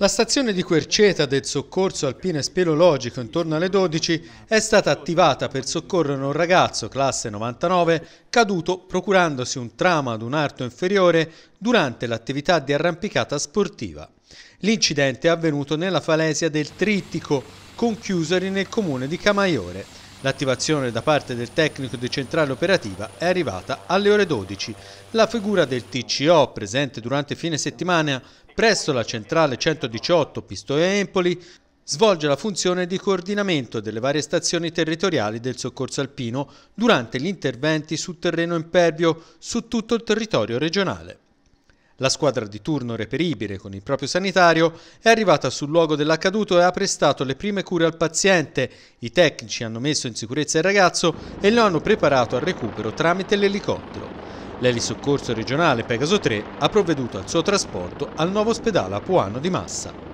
La stazione di Querceta del soccorso alpino e speleologico intorno alle 12 è stata attivata per soccorrere un ragazzo classe 99 caduto procurandosi un trauma ad un arto inferiore durante l'attività di arrampicata sportiva. L'incidente è avvenuto nella falesia del Trittico, con Chiusari nel comune di Camaiore. L'attivazione da parte del tecnico di centrale operativa è arrivata alle ore 12. La figura del TCO, presente durante fine settimana presso la centrale 118 Pistoia Empoli, svolge la funzione di coordinamento delle varie stazioni territoriali del soccorso alpino durante gli interventi su terreno impervio su tutto il territorio regionale. La squadra di turno reperibile con il proprio sanitario è arrivata sul luogo dell'accaduto e ha prestato le prime cure al paziente. I tecnici hanno messo in sicurezza il ragazzo e lo hanno preparato al recupero tramite l'elicottero. L'elisoccorso regionale Pegaso 3 ha provveduto al suo trasporto al nuovo ospedale Apuano di Massa.